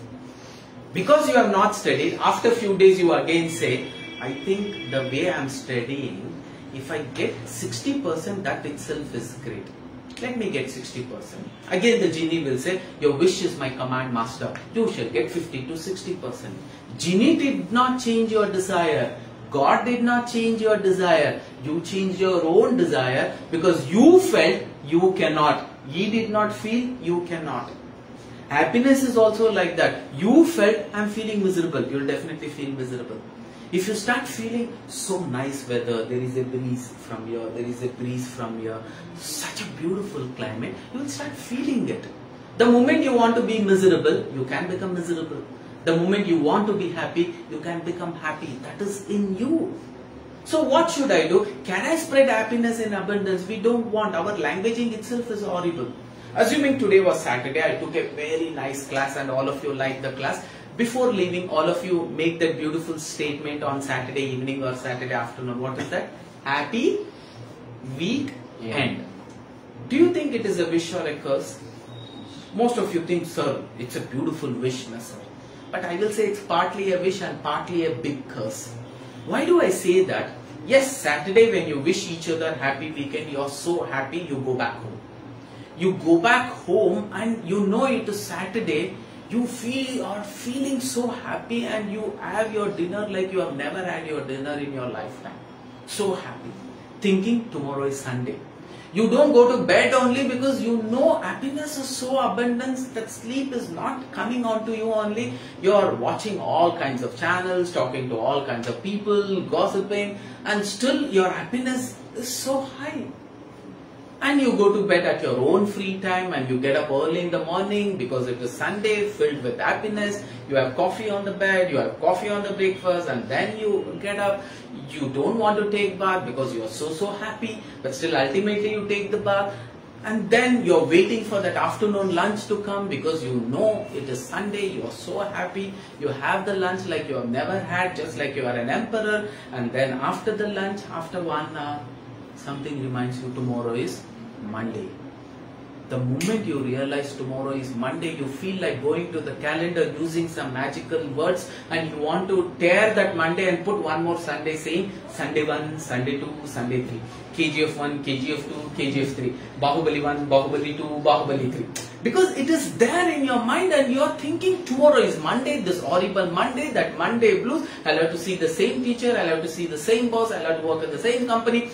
Because you have not studied, after few days you again say, I think the way I am studying, if I get 60%, that itself is great. Let me get 60%. Again the genie will say, your wish is my command master. You shall get 50 to 60%. Genie did not change your desire. God did not change your desire. You changed your own desire because you felt you cannot. He did not feel you cannot. Happiness is also like that. You felt I'm feeling miserable. You'll definitely feel miserable. If you start feeling so nice weather, there is a breeze from here, there is a breeze from here, such a beautiful climate, you will start feeling it. The moment you want to be miserable, you can become miserable. The moment you want to be happy, you can become happy. That is in you. So what should I do? Can I spread happiness in abundance? We don't want. Our languaging itself is horrible. Assuming today was Saturday, I took a very nice class and all of you liked the class. Before leaving, all of you make that beautiful statement on Saturday evening or Saturday afternoon. What is that? Happy week yeah. end. Do you think it is a wish or a curse? Most of you think, sir, it's a beautiful wish, sir. But I will say it's partly a wish and partly a big curse. Why do I say that? Yes, Saturday when you wish each other happy weekend, you're so happy, you go back home. You go back home and you know it is Saturday, you feel are feeling so happy and you have your dinner like you have never had your dinner in your lifetime. So happy. Thinking tomorrow is Sunday. You don't go to bed only because you know happiness is so abundant that sleep is not coming onto you only. You are watching all kinds of channels, talking to all kinds of people, gossiping, and still your happiness is so high and you go to bed at your own free time and you get up early in the morning because it is Sunday filled with happiness. You have coffee on the bed, you have coffee on the breakfast and then you get up. You don't want to take bath because you are so so happy but still ultimately you take the bath and then you're waiting for that afternoon lunch to come because you know it is Sunday, you are so happy, you have the lunch like you have never had, just like you are an emperor, and then after the lunch, after one hour, something reminds you tomorrow is Monday. The moment you realize tomorrow is Monday, you feel like going to the calendar using some magical words and you want to tear that Monday and put one more Sunday saying Sunday 1, Sunday 2, Sunday 3. KGF 1, KGF 2, KGF 3. Bahubali 1, Bahubali 2, Bahubali 3. Because it is there in your mind and you are thinking tomorrow is Monday, this horrible Monday, that Monday blues. I'll have to see the same teacher, I'll have to see the same boss, I'll have to work in the same company.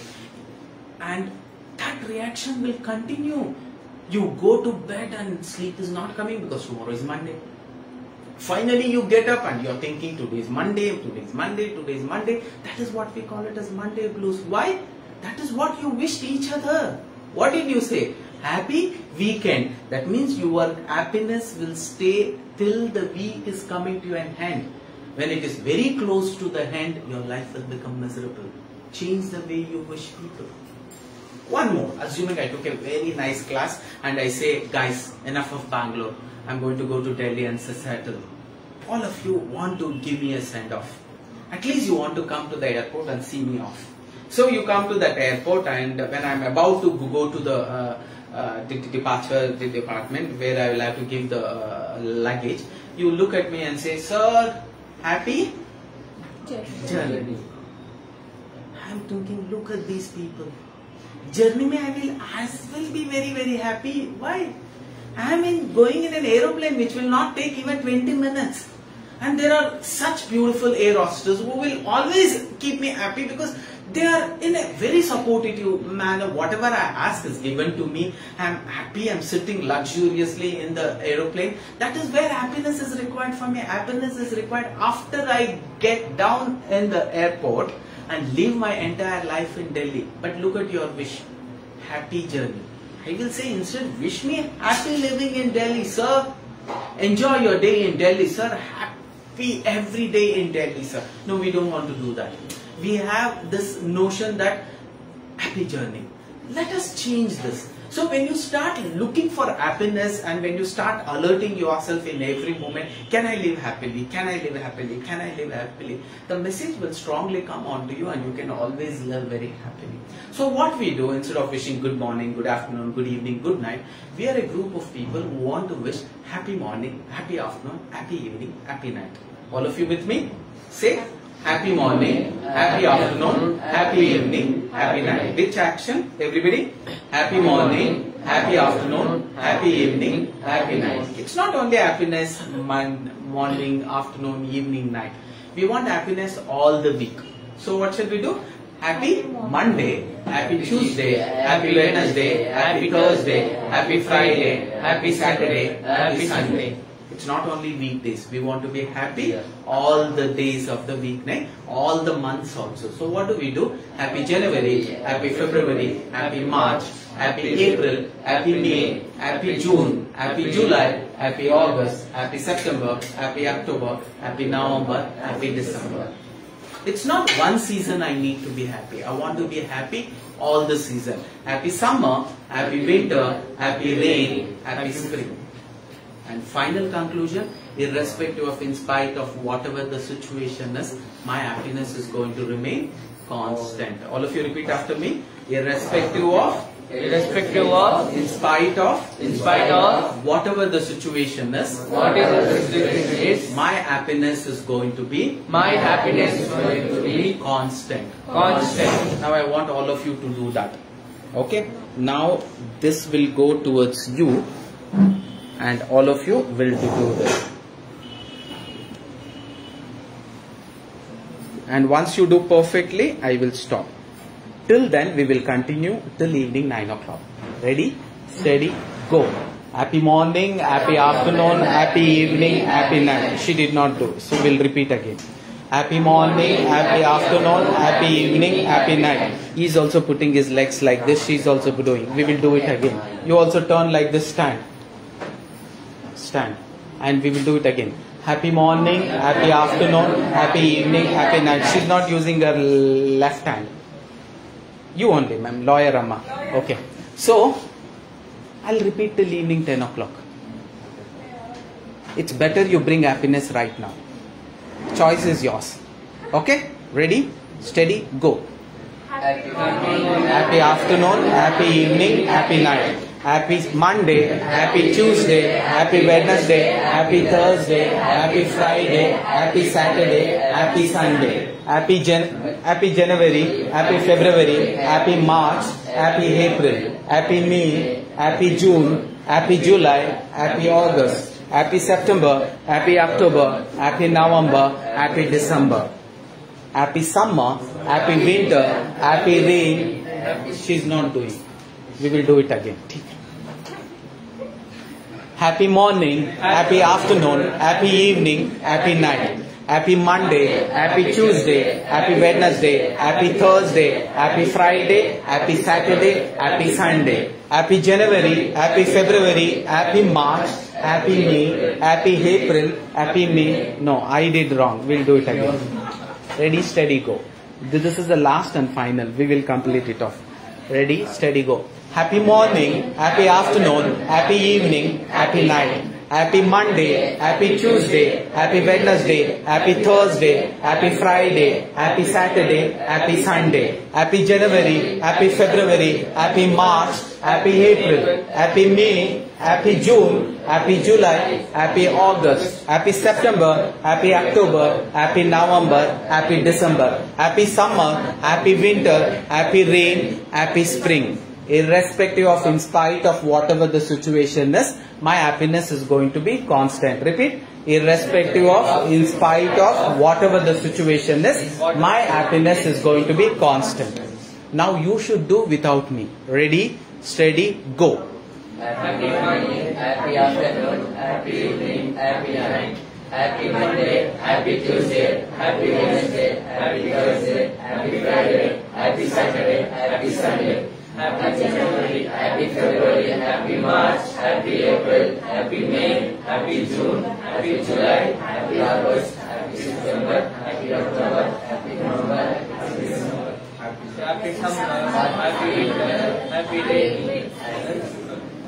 And that reaction will continue. You go to bed and sleep is not coming because tomorrow is Monday. Finally, you get up and you're thinking today is Monday, today is Monday, today is Monday. That is what we call it as Monday blues. Why? That is what you wished each other. What did you say? Happy weekend. That means your happiness will stay till the week is coming to an end. When it is very close to the end, your life will become miserable. Change the way you wish people. One more, assuming I took a very nice class and I say, guys, enough of Bangalore. I'm going to go to Delhi and settle. All of you want to give me a send off. At least you want to come to the airport and see me off. So you come to that airport and when I'm about to go to the uh, uh, the departure the department where I will have to give the uh, luggage, you look at me and say, Sir, happy? Journey. I'm thinking, look at these people. Journey I will as well be very very happy. Why? I am in going in an aeroplane which will not take even 20 minutes. And there are such beautiful air who will always keep me happy because they are in a very supportive manner. Whatever I ask is given to me. I'm happy. I'm sitting luxuriously in the aeroplane. That is where happiness is required for me. Happiness is required after I get down in the airport and live my entire life in Delhi. But look at your wish. Happy journey. I will say instead, wish me happy living in Delhi, sir. Enjoy your day in Delhi, sir. Happy every day in Delhi, sir. No, we don't want to do that. We have this notion that happy journey. Let us change this. So when you start looking for happiness and when you start alerting yourself in every moment, can I live happily? Can I live happily? Can I live happily? The message will strongly come onto you and you can always live very happily. So what we do instead of wishing good morning, good afternoon, good evening, good night, we are a group of people who want to wish happy morning, happy afternoon, happy evening, happy night. All of you with me? Say happy morning, happy afternoon, happy evening, happy night. Which action? Everybody? Happy morning, happy afternoon, happy evening, happy night. It's not only happiness morning, afternoon, evening, night. We want happiness all the week. So what should we do? Happy Monday, Happy Tuesday, Happy Wednesday, Happy Thursday, Happy Friday, Happy Saturday, Happy Sunday. It's not only weekdays. We want to be happy all the days of the week, right? all the months also. So what do we do? Happy January, Happy February, Happy March, Happy April, Happy May, Happy June, Happy July, Happy August, Happy September, Happy October, Happy November, Happy December. It's not one season I need to be happy. I want to be happy all the season. Happy summer, happy winter, happy rain, happy spring. And final conclusion, irrespective of in spite of whatever the situation is, my happiness is going to remain constant. All of you repeat after me. Irrespective of? Irrespective of? In spite of? In spite of? Whatever the situation is. Whatever the situation is. My happiness is going to be? My happiness is going to be constant. constant. Now i want all of you to do that. Okay? Now this will go towards you and all of you will do this and once you do perfectly i will stop Till then, we will continue till evening 9 o'clock. Ready, steady, go. Happy morning, happy afternoon, happy evening, happy night. She did not do. So we'll repeat again. Happy morning, happy afternoon, happy evening, happy night. He's also putting his legs like this. She's also doing. We will do it again. You also turn like this. Stand. Stand. And we will do it again. Happy morning, happy afternoon, happy evening, happy night. She's not using her left hand. You only, ma'am, lawyer Amma. Okay. So, I'll repeat till evening 10 o'clock. It's better you bring happiness right now. Choice is yours. Okay? Ready? Steady? Go. Happy afternoon. Happy afternoon, happy evening, happy night. Happy Monday, happy Tuesday, happy Wednesday, happy Thursday, happy Friday, happy Saturday, happy Sunday. Happy Jan happy January, happy February, happy March, happy April, happy May, happy June, happy July, happy August, happy September, happy October, happy November, happy December. Happy summer, happy winter, happy rain. She's not doing. We will do it again. Happy morning, happy afternoon, happy evening, happy night. happy Monday, happy Tuesday, happy Wednesday, happy Thursday, happy Friday, happy Saturday, happy Sunday, happy January, happy February, happy March, happy May, happy April, happy May. No, I did wrong. We'll do it again. Ready, steady, go. This is the last and final. We will complete it off. Ready, steady, go. Happy morning, happy afternoon, happy evening, happy night. Happy Monday, happy Tuesday, happy Wednesday, happy Thursday, happy Friday, happy Saturday, happy Sunday, happy January, happy February, happy March, happy April, happy May, happy June, happy July, happy August, happy September, happy October, happy November, happy December, happy summer, happy winter, happy rain, happy spring. Irrespective of, in spite of whatever the situation is, my happiness is going to be constant. Repeat. Irrespective of, in spite of whatever the situation is, my happiness is going to be constant. Now you should do without me. Ready, steady, go. Happy morning, happy afternoon, happy evening, happy night. Happy Monday, happy Tuesday, happy Wednesday, happy Thursday, happy Friday, happy Saturday, happy Sunday. Happy January, happy February, happy March, happy April, happy May, happy June, happy July, happy August, happy September, happy October, happy November, happy December. Happy summer, happy winter, happy rain.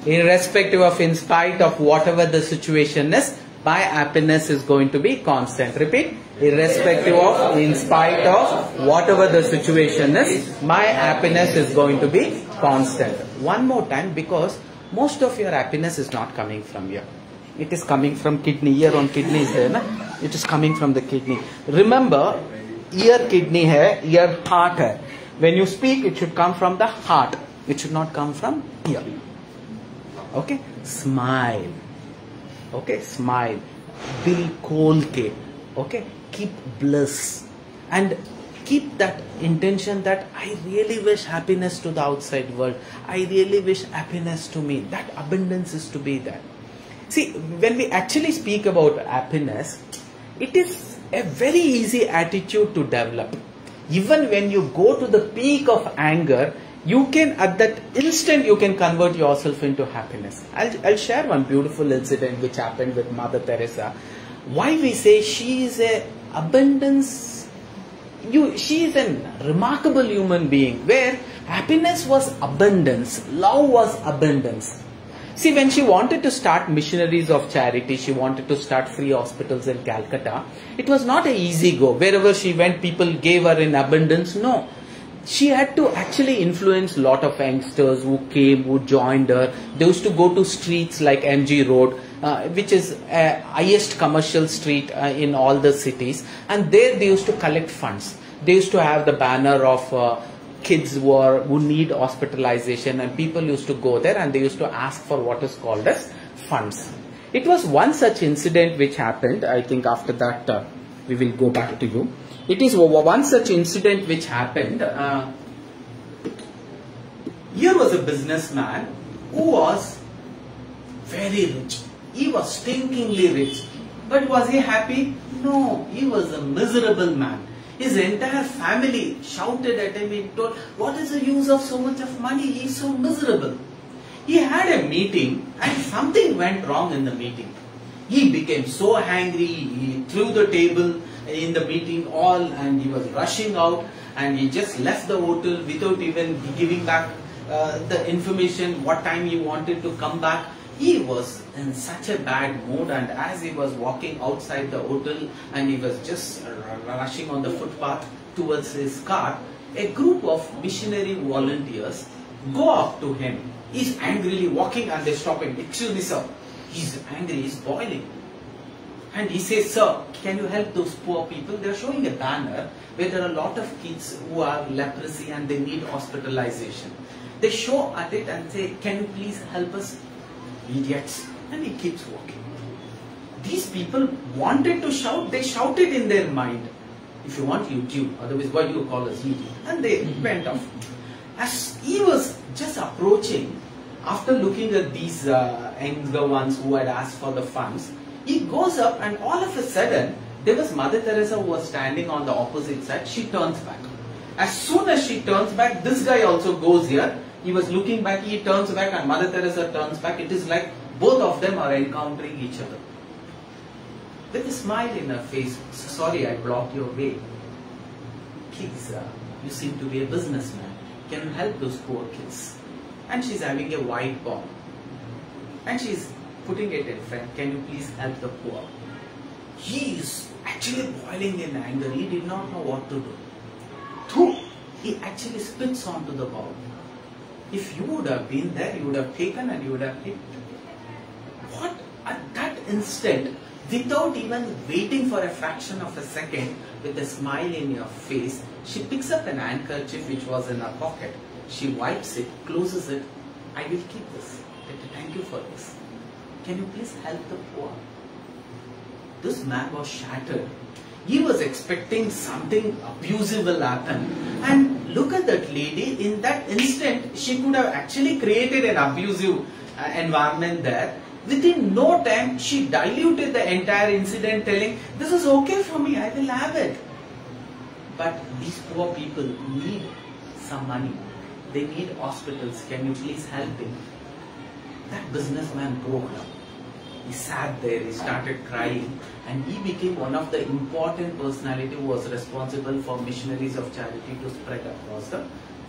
Irrespective of, in spite of whatever the situation is, my happiness is going to be constant. Repeat. Irrespective of, in spite of whatever the situation is, my happiness is going to be constant. One more time because most of your happiness is not coming from here. It is coming from kidney. Here on kidney is there. Na? It is coming from the kidney. Remember, ear kidney hai, ear heart hai. When you speak, it should come from the heart. It should not come from here. Okay? Smile. Okay? Smile. Dil khol ke. Okay? Keep bliss. And keep that intention that I really wish happiness to the outside world. I really wish happiness to me. That abundance is to be there. See, when we actually speak about happiness, it is a very easy attitude to develop. Even when you go to the peak of anger, you can at that instant you can convert yourself into happiness. I'll, I'll share one beautiful incident which happened with Mother Teresa. Why we say she is a abundance you she is a remarkable human being where happiness was abundance, love was abundance. See, when she wanted to start missionaries of charity, she wanted to start free hospitals in Calcutta. It was not an easy go. Wherever she went, people gave her in abundance. No. She had to actually influence a lot of youngsters who came, who joined her. They used to go to streets like MG Road, uh, which is a highest commercial street uh, in all the cities. And there they used to collect funds. They used to have the banner of uh, kids who, are, who need hospitalization and people used to go there and they used to ask for what is called as funds. It was one such incident which happened. I think after that uh, we will go back to you. It is one such incident which happened. Uh, here was a businessman who was very rich. He was stinkingly rich. But was he happy? No, he was a miserable man. His entire family shouted at him and told, What is the use of so much of money? He is so miserable. He had a meeting and something went wrong in the meeting. He became so angry, he threw the table in the meeting all and he was rushing out and he just left the hotel without even giving back uh, the information what time he wanted to come back. He was in such a bad mood and as he was walking outside the hotel and he was just rushing on the footpath towards his car a group of missionary volunteers go up to him. He's angrily walking and they stop him. Excuse me sir. He's angry. He's boiling and he says, Sir, can you help those poor people? They're showing a banner where there are a lot of kids who have leprosy and they need hospitalization. They show at it and say, Can you please help us? Idiots. And he keeps walking. These people wanted to shout, they shouted in their mind. If you want YouTube, otherwise why do you call us YouTube? And they went off. As he was just approaching, after looking at these uh, younger ones who had asked for the funds, he goes up and all of a sudden There was Mother Teresa who was standing on the opposite side. She turns back. As soon as she turns back, this guy also goes here. He was looking back, he turns back, and Mother Teresa turns back. It is like both of them are encountering each other. With a smile in her face, sorry I blocked your way. Please, uh, you seem to be a businessman. Can you help those poor kids? And she's having a white bomb. And she's putting it in front. Can you please help the poor? He is actually boiling in anger. He did not know what to do. Two, he actually spits onto the bowl. If you would have been there, you would have taken and you would have hit. What? At that instant, without even waiting for a fraction of a second, with a smile in your face, she picks up an handkerchief which was in her pocket. She wipes it, closes it. I will keep this. Thank you for this. Can you please help the poor? This man was shattered. He was expecting something abusive will happen. And look at that lady. In that instant, she could have actually created an abusive uh, environment there. Within no time, she diluted the entire incident, telling, This is okay for me, I will have it. But these poor people need some money. They need hospitals. Can you please help him? That businessman broke down. He sat there, he started crying, and he became one of the important personality who was responsible for missionaries of charity to spread across the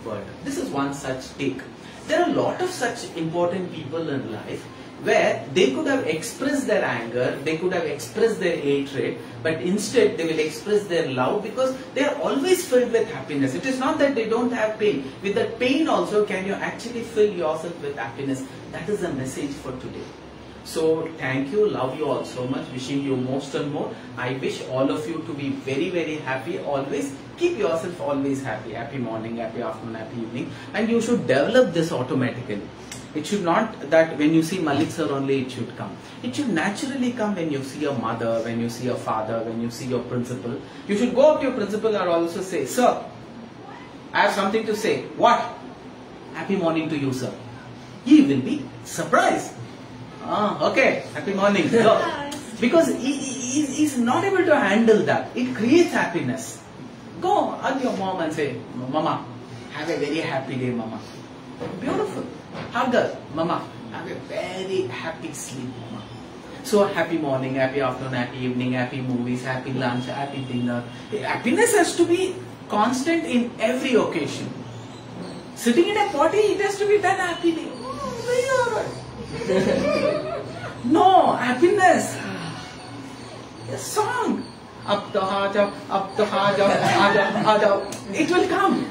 world. This is one such take. There are a lot of such important people in life where they could have expressed their anger, they could have expressed their hatred, but instead they will express their love because they are always filled with happiness. It is not that they don't have pain. With that pain also, can you actually fill yourself with happiness? That is the message for today. So thank you, love you all so much, wishing you most and more. I wish all of you to be very very happy always. Keep yourself always happy. Happy morning, happy afternoon, happy evening. And you should develop this automatically. It should not that when you see Malik sir only it should come. It should naturally come when you see your mother, when you see your father, when you see your principal. You should go up to your principal and also say, Sir, I have something to say. What? Happy morning to you, sir. He will be surprised. Ah, okay. Happy morning. Go. Because he, he, he's not able to handle that. It creates happiness. Go hug your mom and say, Mama, have a very happy day, Mama. Beautiful. Hug her, Mama. Have a very happy sleep, Mama. So happy morning, happy afternoon, happy evening, happy movies, happy lunch, happy dinner. Happiness has to be constant in every occasion. Sitting in a party, it has to be done happily. Oh, very alright. No, happiness. A song. Up the heart, up the heart, It will come.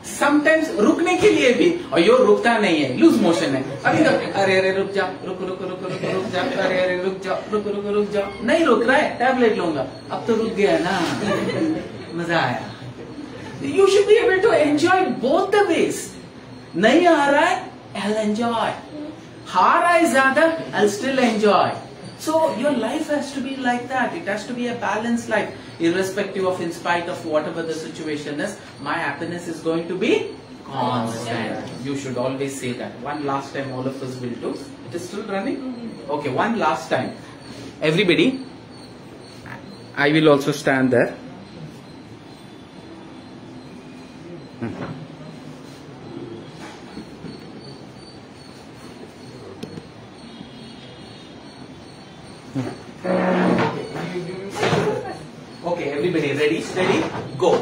Sometimes रुकने के लिए भी और यो रुकता नहीं है loose motion है अभी तो अरे अरे रुक जा रुक रुक रुक रुक रुक जा अरे अरे रुक जा रुक रुक रुक जा नहीं रुक रहा है टैबलेट लूँगा अब तो रुक गया ना मज़ा आया you should be able to enjoy both the ways नहीं आ रहा है I'll enjoy. horizontal, I'll still enjoy. So your life has to be like that. It has to be a balanced life, irrespective of, in spite of whatever the situation is, my happiness is going to be constant. You should always say that. One last time, all of us will do. It is still running? Mm-hmm. Okay, one last time. Everybody, I will also stand there. Hmm. Okay, everybody ready, steady, go.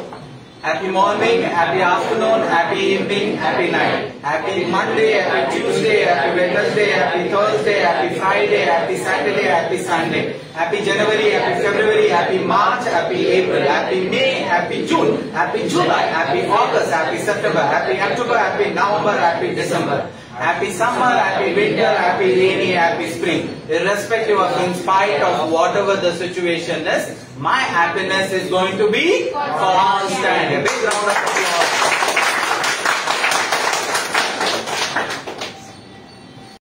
Happy morning, happy afternoon, happy evening, happy night. Happy Monday, happy Tuesday, happy Wednesday, happy Thursday, happy Friday, happy Saturday, happy Sunday. Happy January, happy February, happy March, happy April, happy May, happy June, happy July, happy August, happy September, happy October, happy November, happy December. Happy summer, happy winter, happy rainy, happy spring. Irrespective of, in spite of whatever the situation is, my happiness is going to be constant. A big round of applause.